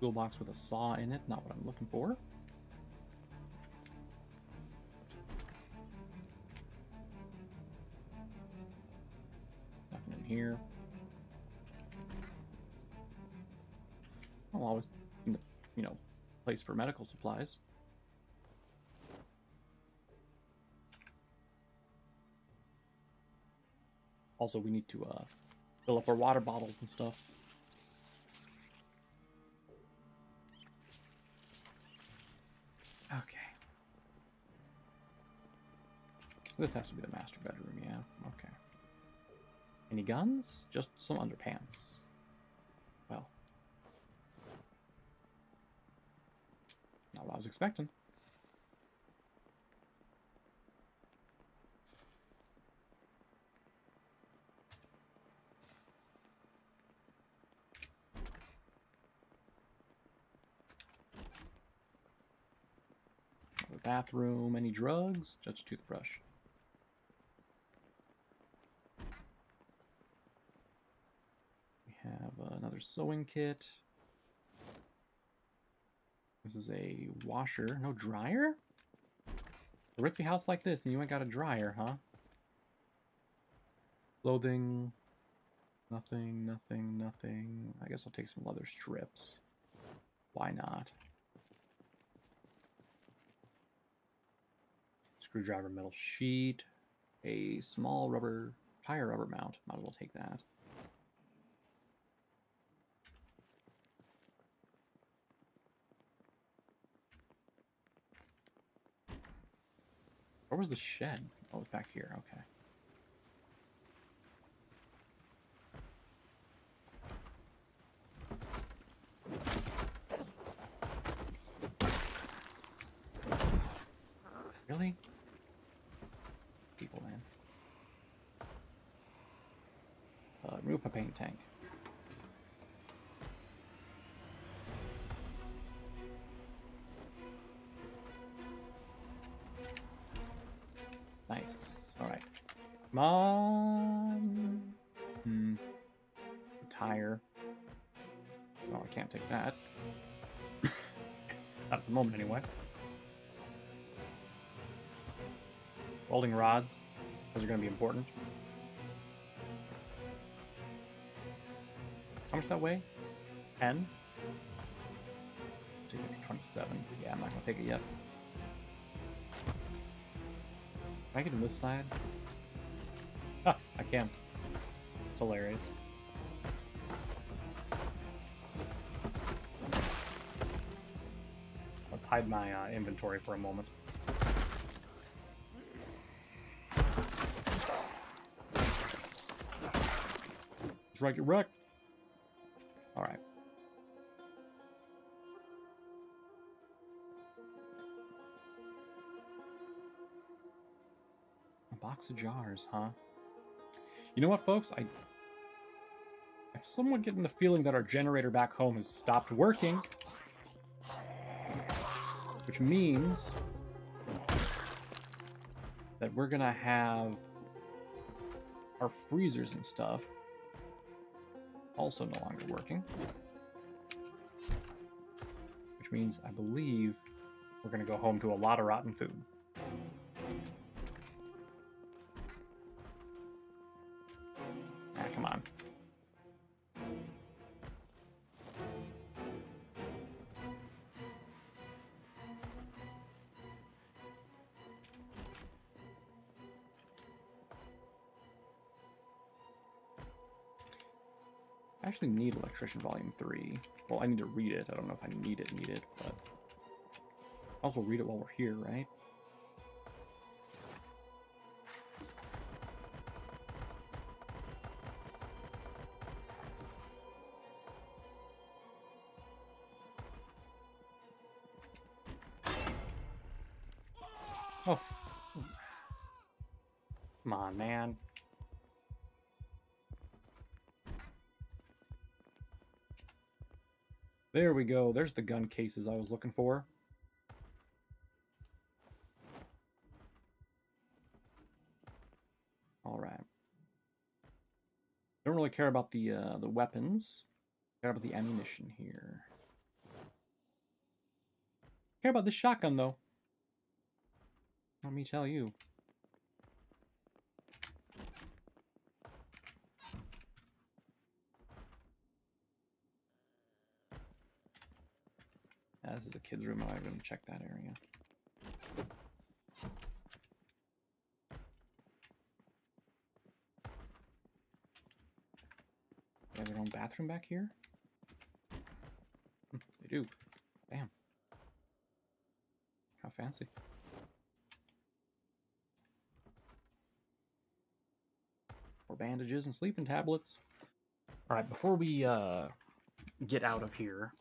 Toolbox with a saw in it, not what I'm looking for. Place for medical supplies. Also, we need to uh, fill up our water bottles and stuff. Okay. This has to be the master bedroom, yeah. Okay. Any guns? Just some underpants. Well. Not what I was expecting. bathroom. Any drugs? Just a toothbrush. We have uh, another sewing kit. This is a washer. No dryer? A ritzy house like this and you ain't got a dryer, huh? Clothing. Nothing, nothing, nothing. I guess I'll take some leather strips. Why not? screwdriver metal sheet, a small rubber tire rubber mount. Might as well take that. Where was the shed? Oh, it's back here. Okay. Really? People, man. Uh, remove propane tank. On. Hmm. Tire. Oh, I can't take that. Not at the moment, anyway. Welding rods. Those are going to be important. How much that weigh? 10? Take it for 27. Yeah, I'm not gonna take it yet. Can I get in this side? I can. It's hilarious. Let's hide my uh, inventory for a moment. Drag it wrecked. All right. A box of jars, huh? You know what, folks? I, I'm somewhat getting the feeling that our generator back home has stopped working. Which means that we're gonna have our freezers and stuff also no longer working. Which means I believe we're going to go home to a lot of rotten food. Volume 3. Well, I need to read it. I don't know if I need it, need it, but... I'll also read it while we're here, right? We go. There's the gun cases I was looking for. All right. Don't really care about the uh, the weapons. Care about the ammunition here. Care about this shotgun though. Let me tell you. This is a kid's room. I'm going to check that area. They have their own bathroom back here? They do. Damn. How fancy. More bandages and sleeping tablets. All right, before we uh, get out of here,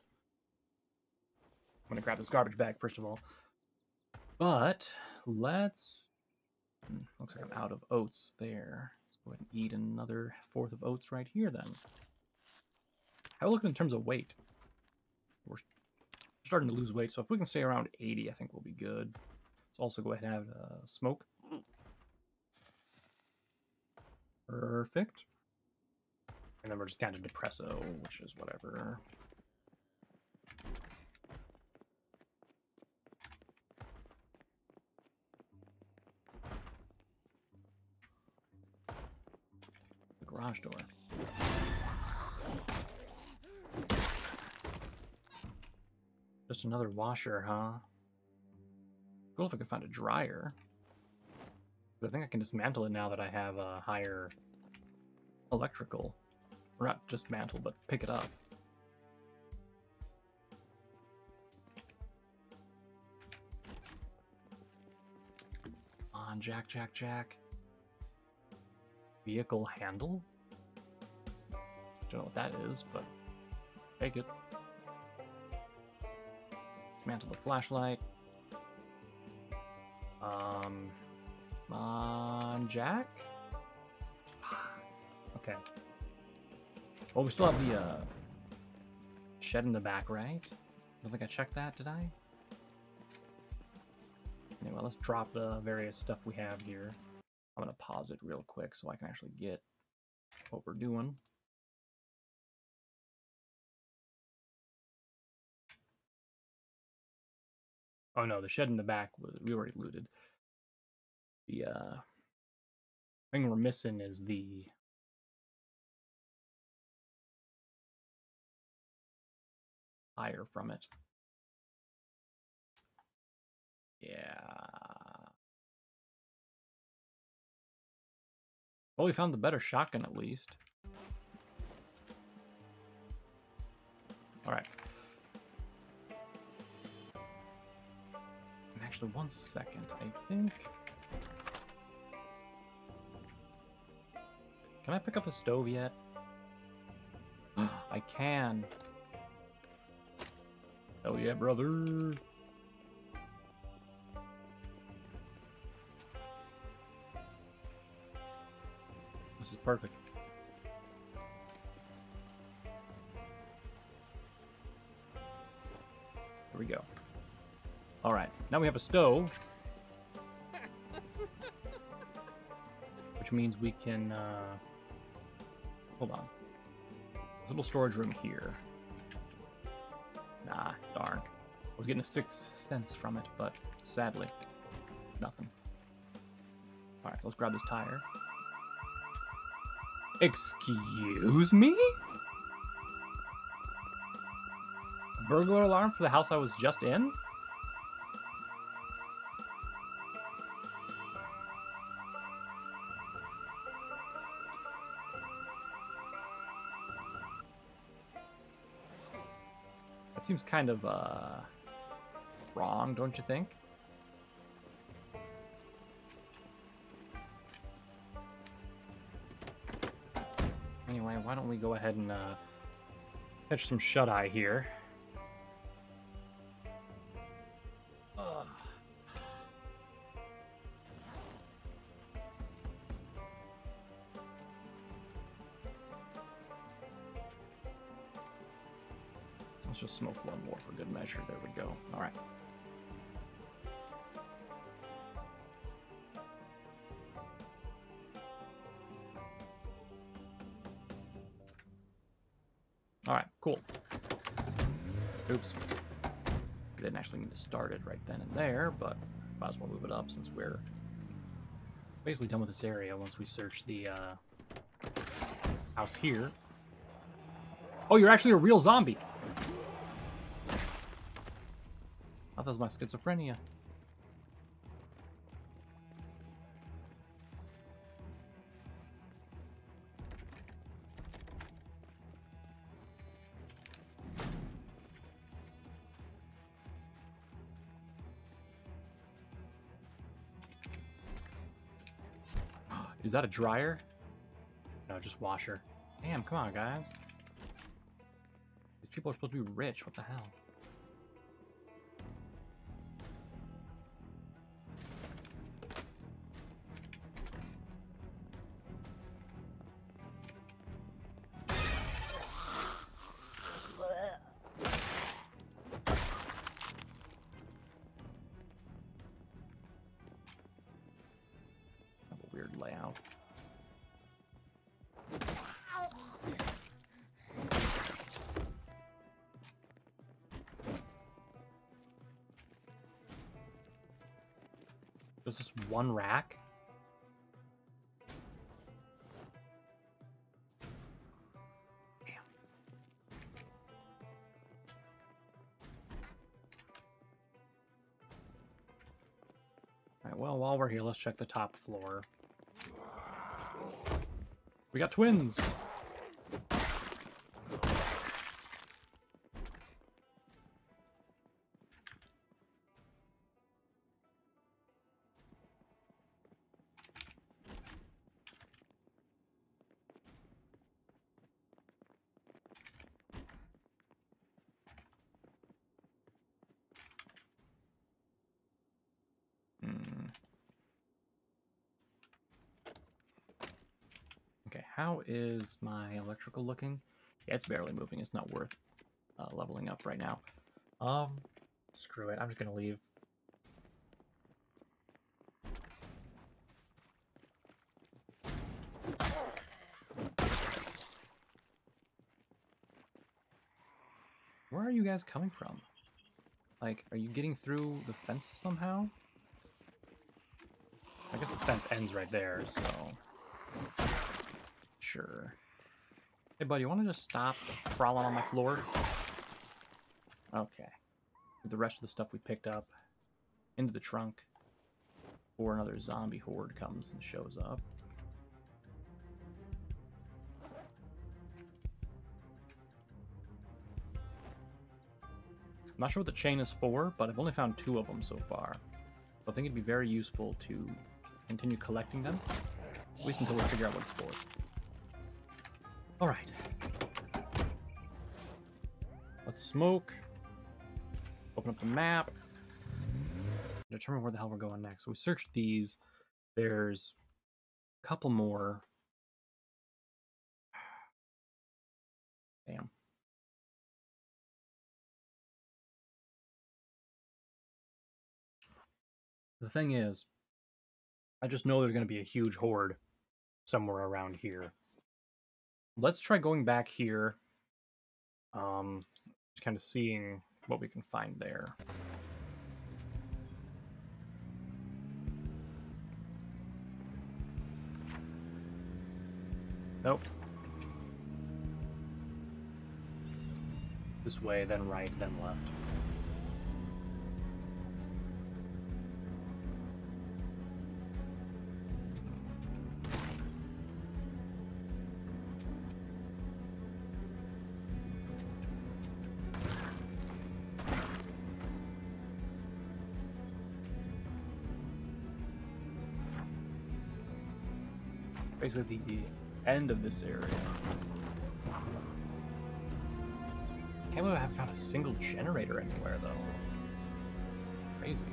I'm gonna grab this garbage bag first of all. But let's. Hmm, Looks like I'm out of oats there. Let's go ahead and eat another fourth of oats right here then. How are looking in terms of weight? We're starting to lose weight, so if we can stay around 80, I think we'll be good. Let's also go ahead and have a smoke. Perfect. And then we're just kind of depresso, which is whatever. Garage door. Just another washer, huh? Cool if I could find a dryer. I think I can dismantle it now that I have a higher electrical. Or not just mantle, but pick it up. On, Jack, Jack, Jack. Vehicle handle? Don't know what that is, but take it. Dismantle the flashlight. Um, come on, Jack? Okay. Well, we still have the uh, shed in the back, right? I don't think I checked that, did I? Anyway, let's drop the various stuff we have here. I'm gonna pause it real quick so I can actually get what we're doing. Oh no, the shed in the back was we already looted. The uh thing we're missing is the higher from it. Yeah. Well, we found the better shotgun at least. All right. Actually, one second. I think. Can I pick up a stove yet? I can. Hell yeah, brother. This is perfect. Here we go. All right, now we have a stove. Which means we can, uh, hold on. There's a little storage room here. Nah, darn. I was getting a sixth sense from it, but sadly, nothing. All right, let's grab this tire. Excuse me? Burglar alarm for the house I was just in? That seems kind of, uh, wrong, don't you think? We go ahead and uh, catch some shut eye here? Ugh. Let's just smoke one more for good measure. There we go. All right. Cool. Oops. Didn't actually need to start it right then and there, but might as well move it up since we're basically done with this area once we search the uh, house here. Oh, you're actually a real zombie. I thought that was my schizophrenia. Is that a dryer? No, just washer. Damn, come on, guys. These people are supposed to be rich. What the hell? Layout. There's this one rack. Alright, well, while we're here, let's check the top floor. We got twins! Looking? Yeah, it's barely moving. It's not worth uh, leveling up right now. Um, screw it. I'm just gonna leave. Where are you guys coming from? Like, are you getting through the fence somehow? I guess the fence ends right there, so... Sure. Hey, buddy, you want to just stop crawling on my floor? Okay. Put the rest of the stuff we picked up into the trunk before another zombie horde comes and shows up. I'm not sure what the chain is for, but I've only found two of them so far. So I think it'd be very useful to continue collecting them, at least until we figure out what it's for. All right. Let's smoke. Open up the map. Determine where the hell we're going next. So we searched these. There's a couple more. Damn. The thing is, I just know there's going to be a huge horde somewhere around here. Let's try going back here. Um, just kind of seeing what we can find there. Nope. This way, then right, then left. Basically, the end of this area. Can't believe I haven't found a single generator anywhere, though. Crazy.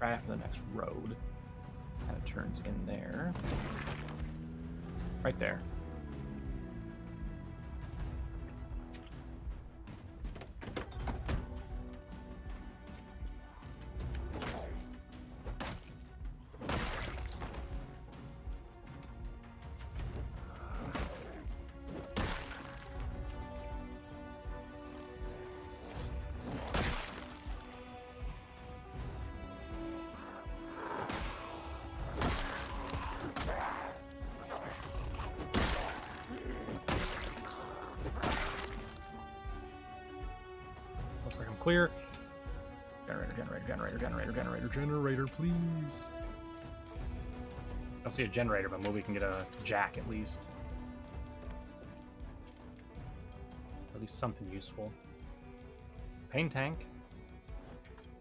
Right after the next road. Kind of turns in there. Right there. Generator, please. I don't see a generator, but maybe we can get a jack at least. At least something useful. Pain tank.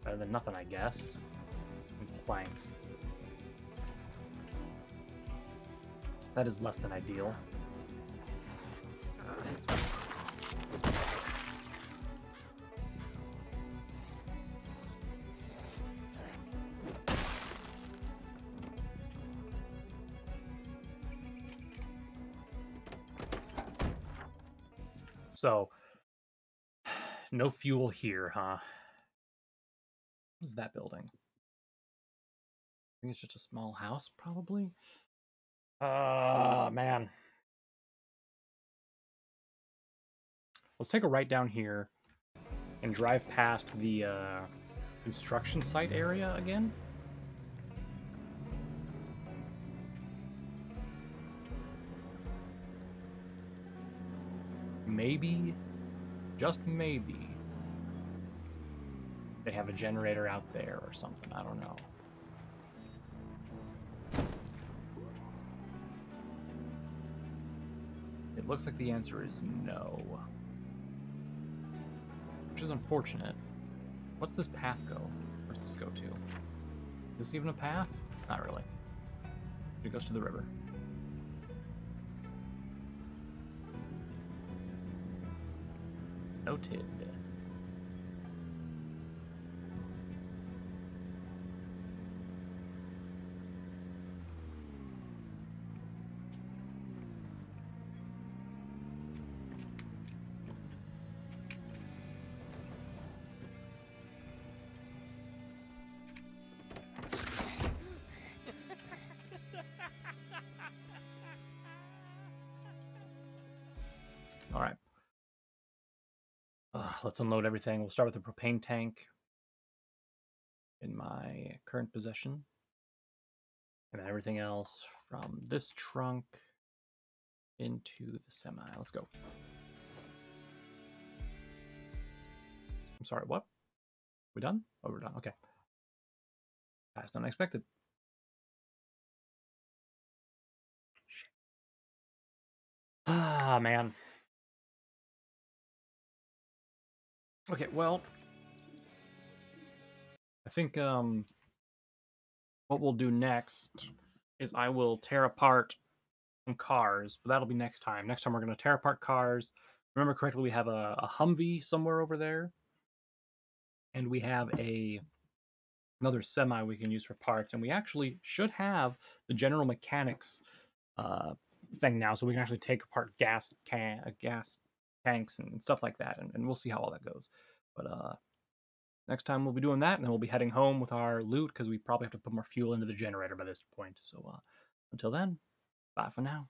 Better than nothing, I guess. And planks. That is less than ideal. No fuel here, huh? What is that building? I think it's just a small house, probably. Ah, man. Let's take a right down here and drive past the uh, construction site area again. maybe, just maybe, they have a generator out there or something. I don't know. It looks like the answer is no. Which is unfortunate. What's this path go? Where's this go to? Is this even a path? Not really. It goes to the river. Noted. Let's unload everything. We'll start with the propane tank in my current possession. And then everything else from this trunk into the semi. Let's go. I'm sorry, what? We done? Oh, we're done. Okay. That's unexpected. Shit. Ah, man. Okay, well, I think um, what we'll do next is I will tear apart some cars, but that'll be next time. Next time we're going to tear apart cars. Remember correctly, we have a, a Humvee somewhere over there, and we have a another semi we can use for parts, and we actually should have the General Mechanics uh, thing now, so we can actually take apart gas can uh, gas tanks and stuff like that, and, and we'll see how all that goes. But uh, next time we'll be doing that, and then we'll be heading home with our loot because we probably have to put more fuel into the generator by this point. So uh, until then, bye for now.